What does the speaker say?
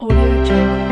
我也找。